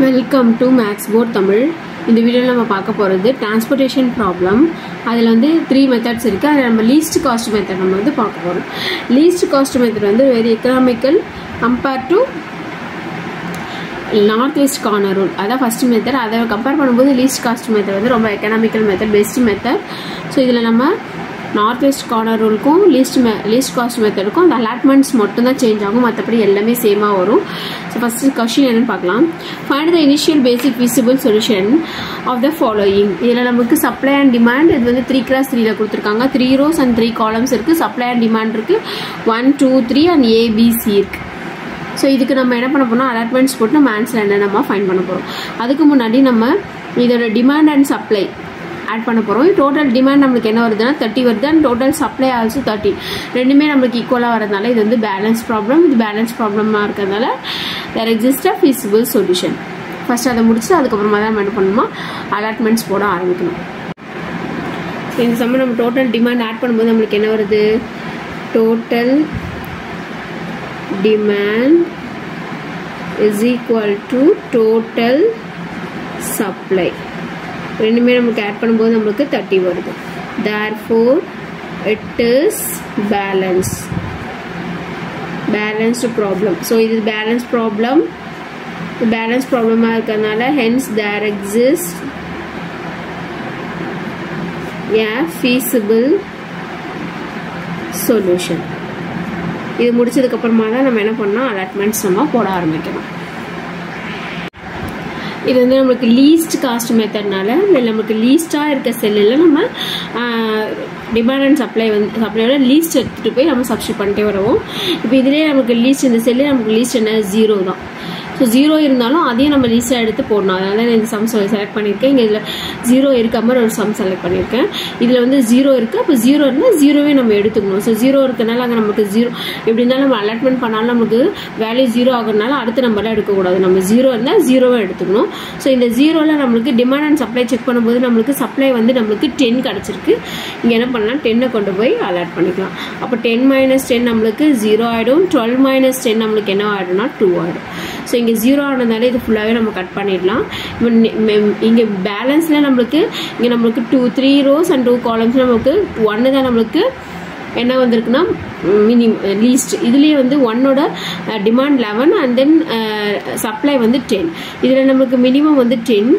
Welcome to Max Port Tamil இந்த வீடியோவில் நம்ம பார்க்க போகிறது டிரான்ஸ்போர்ட்டேஷன் ப்ராப்ளம் அதில் வந்து த்ரீ மெத்தட்ஸ் இருக்குது அதில் நம்ம லீஸ்ட் காஸ்ட் மெத்தட் நம்ம வந்து பார்க்க போகிறோம் லீஸ்ட் காஸ்ட் மெத்தட் வந்து very economical compare to north west corner rule அதான் ஃபஸ்ட் மெத்தட் அதை கம்பேர் பண்ணும்போது லீஸ்ட் காஸ்ட் மெத்தட் வந்து ரொம்ப economical method best method so இதில் நம்ம நார்த் வெஸ்ட் கார்னர் ரூலுக்கும் லீஸ்ட் மெ லீஸ்ட் காஸ்ட் மெத்தடுக்கும் அந்த அலாட்மெண்ட்ஸ் மட்டும்தான் சேஞ்ச் ஆகும். மற்றபடி எல்லாமே சேமாக வரும். ஸோ ஃபஸ்ட்டு கொஷின் என்னென்னு பார்க்கலாம். Find the initial basic feasible solution of the following இதில் நமக்கு சப்ளை அண்ட் டிமாண்ட் இது வந்து த்ரீ கிராஸ் த்ரீல கொடுத்துருக்காங்க. Three rows and three columns இருக்குது சப்ளை அண்ட் டிமாண்ட் இருக்குது one two three and ABC இருக்குது ஸோ இதுக்கு நம்ம என்ன பண்ண போகிறோம் அலாட்மெண்ட்ஸ் போட்டு நம்ம ஆன்சர் என்ன நம்ம ஃபைன் பண்ண போகிறோம் அதுக்கு முன்னாடி நம்ம இதோட டிமாண்ட் அண்ட் சப்ளை ஆட் பண்ண போகிறோம் டோட்டல் டிமாண்ட் நம்மளுக்கு என்ன வருதுன்னா தேர்ட்டி வருது. And total supply also thirty ரெண்டுமே நம்மளுக்கு ஈக்குவலாக வரதுனால இது வந்து பேலன்ஸ் ப்ராப்ளம் இது பேலன்ஸ் ப்ராப்ளமாக இருக்கிறதுனால there exist a feasible solution first அதை முடிச்சுட்டு அதுக்கப்புறமா தான் நம்ம என்ன பண்ணணுமா அலாட்மெண்ட்ஸ் போட ஆரம்பிக்கணும். இந்த சம்ம நம்ம டோட்டல் டிமாண்ட் ஆட் பண்ணும்போது நம்மளுக்கு என்ன வருது? Total demand is equal to total supply. ரெண்டுமே நமக்கு ஆட் பண்ணும்போது நம்மளுக்கு தேர்ட்டி வருது. Therefore it is balance balanced problem so இது பேலன்ஸ் ப்ராப்ளம் பேலன்ஸ் ப்ராப்ளமாக இருக்கிறதுனால hence there exist a feasible solution இது முடிச்சதுக்கப்புறமா தான் நம்ம என்ன பண்ணோம் அலாட்மெண்ட்ஸ் நம்ம போட ஆரம்பிக்கணும். இது வந்து நம்மளுக்கு லீஸ்ட் காஸ்ட் மெத்தட்னால நமக்கு லீஸ்டாக இருக்க செல்லில் நம்ம டிமாண்ட் அண்ட் சப்ளை வந்து சப்ளையோட லீஸ்ட் எடுத்துகிட்டு போய் நம்ம சப்ஸ்டியூட் பண்ணிட்டே வருவோம். இப்போ இதுலேயே நமக்கு லீஸ்ட் இந்த செல்லு நமக்கு லீஸ்ட் என்ன? ஜீரோ தான். ஸோ ஜீரோ இருந்தாலும் அதையும் நம்ம லீஸ்ட்டாக எடுத்து போடணும். அதனால் நான் இந்த சம் செலக்ட் பண்ணியிருக்கேன். இங்கே இதில் ஜீரோ இருக்க மாதிரி ஒரு சம் செலக்ட் பண்ணியிருக்கேன். இதில் வந்து ஜீரோ இருக்குது அப்போ ஜீரோ இருந்தால் ஜீரோவே நம்ம எடுத்துக்கணும். ஸோ ஜீரோ இருக்கனால அங்கே நமக்கு ஜீரோ எப்படி இருந்தாலும் நம்ம அலாட்மெண்ட் பண்ணாலும் நமக்கு வேல்யூ ஜீரோ ஆகுறதுனால அடுத்த நம்பர்லாம் எடுக்கக்கூடாது. நம்ம ஜீரோ இருந்தால் ஜீரோவே எடுத்துக்கணும். ஸோ இந்த ஜீரோவில் நம்மளுக்கு டிமாண்ட் அண்ட் சப்ளை செக் பண்ணும்போது நம்மளுக்கு சப்ளை வந்து நம்மளுக்கு டென் கிடச்சிருக்கு. இங்கே என்ன பண்ணலாம்? டென்னை கொண்டு போய் அலாட் பண்ணிக்கலாம். அப்போ டென் மைனஸ் டென் நம்மளுக்கு ஜீரோ ஆகிடும் டுவெல் மைனஸ் டென் நம்மளுக்கு என்ன ஆகிடும்னா டூ ஆகிடும் ஸோ இங்கே ஜீரோ ஆனதால இது ஃபுல்லாகவே நம்ம கட் பண்ணிடலாம். இங்கே பேலன்ஸில் நம்மளுக்கு இங்கே நம்மளுக்கு two three rows and two columns நம்மளுக்கு ஒன்று தான் நம்மளுக்கு என்ன வந்திருக்குன்னா மினிமம் லீஸ்ட் இதுலேயே வந்து ஒன்னோட demand eleven and then supply வந்து டென் இதில் நம்மளுக்கு மினிமம் வந்து ten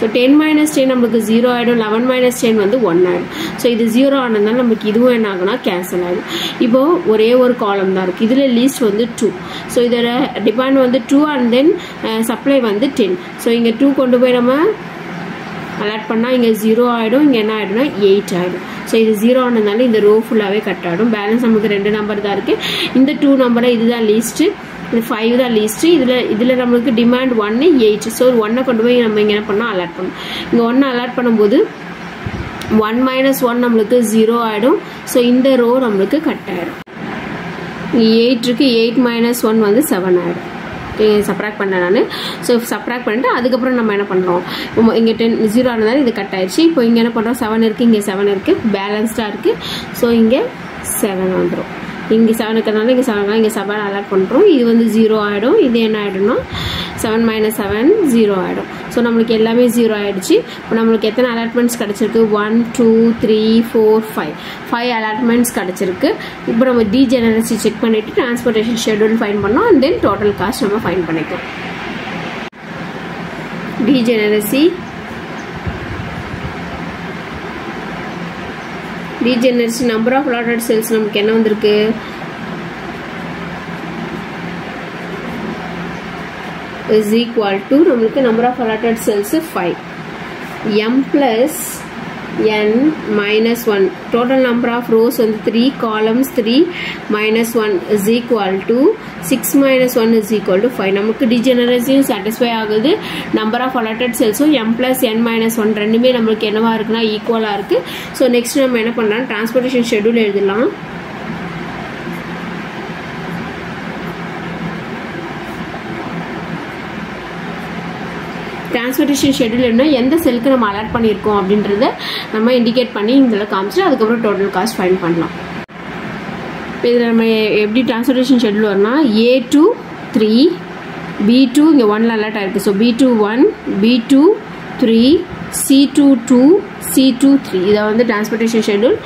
so ten minus ten நம்மளுக்கு ஜீரோ ஆகிடும் லெவன் மைனஸ் டென் வந்து ஒன் ஆகிடும் ஸோ இது ஜீரோ ஆனதுனால நமக்கு இதுவும் என்ன ஆகுனா கேன்சல் ஆகிடும் இப்போ ஒரே ஒரு காலம் தான் இருக்குது இதில் லீஸ்ட் வந்து டூ ஸோ இதோட டிமாண்ட் வந்து டூ அண்ட் தென் சப்ளை வந்து டென் ஸோ இங்கே டூ கொண்டு போய் நம்ம அலாட் பண்ணால் இங்கே ஜீரோ ஆகிடும் இங்கே என்ன ஆகிடும்னா எயிட் ஆகிடும் ஸோ இது ஜீரோ ஆனதுனால இந்த ரோ ஃபுல்லாகவே கட் ஆகிடும் பேலன்ஸ் நமக்கு ரெண்டு நம்பர் தான் இருக்குது இந்த டூ நம்பரை இதுதான் லீஸ்ட்டு இது ஃபைவ் தான் லீஸ்ட்டு இதில் இதில் நம்மளுக்கு டிமாண்ட் ஒன்று எயிட் ஸோ ஒன்றை கொண்டு போய் நம்ம இங்கே என்ன பண்ணால் அலாட் பண்ணணும். இங்கே ஒன்று அலாட் பண்ணும்போது ஒன் மைனஸ் ஒன் நம்மளுக்கு ஜீரோ ஆகிடும் ஸோ இந்த ரோ நம்மளுக்கு கட் ஆகிடும் எயிட் இருக்குது எயிட் மைனஸ் ஒன் வந்து செவன் ஆகிடும் சப்ராக்ட் பண்ணேன் நான். ஸோ சப்ராக்ட் பண்ணிட்டு அதுக்கப்புறம் நம்ம என்ன பண்ணுறோம் இங்கே டென் ஜீரோ ஆனதால இது கட் ஆயிடுச்சு. இப்போ இங்கே என்ன பண்ணுறோம் செவன் இருக்குது இங்கே செவன் இருக்குது பேலன்ஸ்டாக இருக்குது ஸோ இங்கே செவன் வந்துடும் இங்கே செவன் இருக்கிறதுனால இங்கே செவன் இங்கே செவன் அலாட் பண்ணுறோம் இது வந்து ஜீரோ ஆகிடும் இது என்ன ஆகிடும்னா செவன் மைனஸ் செவன் ஜீரோ ஆகிடும் ஸோ நம்மளுக்கு எல்லாமே ஜீரோ ஆகிடுச்சு இப்போ நம்மளுக்கு எத்தனை அலாட்மெண்ட்ஸ் கிடச்சிருக்கு? One two three four five five allotments கிடச்சிருக்கு. இப்போ நம்ம டிஜெனரசி செக் பண்ணிவிட்டு டிரான்ஸ்போர்ட்டேஷன் ஷெடியூல் ஃபைன் பண்ணோம். அண்ட் தென் டோட்டல் காஸ்ட் நம்ம ஃபைன் பண்ணிக்கலாம். Degeneracy regeneration number of allotted cells நமக்கு என்ன வந்திருக்கு? Is equal to நம்மளுக்கு number of allotted cells 5 m plus n minus 1 total number of rows வந்து 3 columns 3 minus 1 is equal to 6 minus 1 is equal to 5 நமக்கு degeneracyயும் satisfy ஆகுது number of allotted cells m plus n minus 1 ரெண்டுமே நம்மளுக்கு என்னவா இருக்குன்னா equal இருக்கு so next நம்ம என்ன பண்ணலாம் transportation schedule எழுதலாம் டிரான்ஸ்போர்ட்டேஷன் ஷெடியூல் என்ன எந்த செல்க்கு நம்ம அலாட் பண்ணியிருக்கோம் அப்படின்றத நம்ம இண்டிகேட் பண்ணி இதில் காமிச்சிட்டு அதுக்கப்புறம் டோட்டல் காஸ்ட் ஃபைன் பண்ணலாம். இப்போ இதில் நம்ம எப்படி டிரான்ஸ்போர்ட்டேஷன் ஷெடியூல் வரும்னா A two three B two இங்கே ஒன்ல அலாட் ஆகிருக்கு so B two one B two three C two two C two three இதை வந்து டிரான்ஸ்போர்ட்டேஷன் ஷெட்யூல்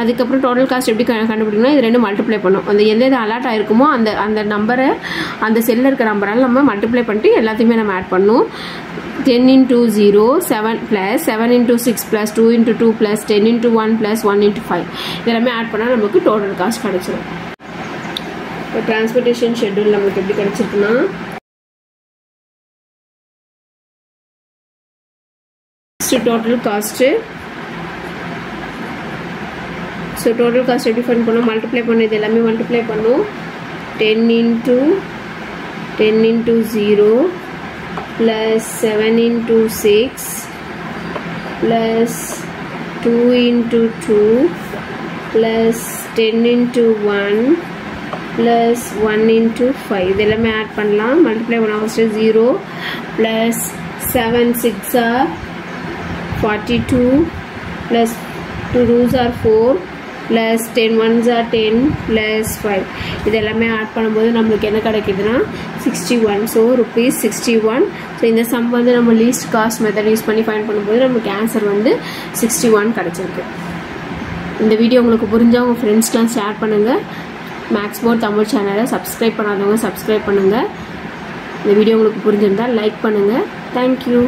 அதுக்கப்புறம் டோட்டல் காஸ்ட் எப்படி கண்டுபிடிக்கணும் இது ரெண்டு மல்டிப்ளை பண்ணும். அந்த எந்த எது அலாட் ஆயிருக்குமோ அந்த அந்த நம்பரை அந்த செல்லில் இருக்கிற நம்பரால் நம்ம மல்டிப்ளை பண்ணிட்டு எல்லாத்தையுமே நம்ம ஆட் பண்ணும். Ten into zero seven plus seven into six plus two into two plus ten into one plus one into five இதெல்லாமே ஆட் பண்ணால் நமக்கு டோட்டல் காஸ்ட் கிடச்சிரும். இப்போ டிரான்ஸ்போர்ட்டேஷன் ஷெட்யூல் நமக்கு எப்படி கிடச்சிருக்குன்னா to total cost so total cost எப்படி find பண்ணோம் மல்டிப்ளை பண்ண இது எல்லாமே மல்டிப்ளை பண்ணும். Ten into ten into zero plus seven into six plus two into two plus ten into one plus one into five இது எல்லாமே ஆட் பண்ணலாம். Multiply பண்ண ஃபஸ்ட்டு ஜீரோ ப்ளஸ் செவன் சிக்ஸாக 42 plus 2 2s are 4 plus ten ones are ten plus five இது எல்லாமே add பண்ணும்போது நம்மளுக்கு என்ன கிடைக்குதுன்னா sixty one so rupees sixty one so இந்த சம் வந்து நம்ம லீஸ்ட் காஸ்ட் மெத்தட் யூஸ் பண்ணி ஃபைன் பண்ணும்போது நமக்கு ஆன்சர் வந்து சிக்ஸ்டி ஒன் கிடச்சிருக்கு. இந்த வீடியோ உங்களுக்கு புரிஞ்சால் உங்கள் ஃப்ரெண்ட்ஸ்லாம் ஷேர் பண்ணுங்கள் மேக்ஸ் போர்ட் தமிழ் சேனலை சப்ஸ்கிரைப் பண்ணாதவங்க சப்ஸ்கிரைப் பண்ணுங்கள் இந்த வீடியோ உங்களுக்கு புரிஞ்சிருந்தால் லைக் பண்ணுங்கள் தேங்க்யூ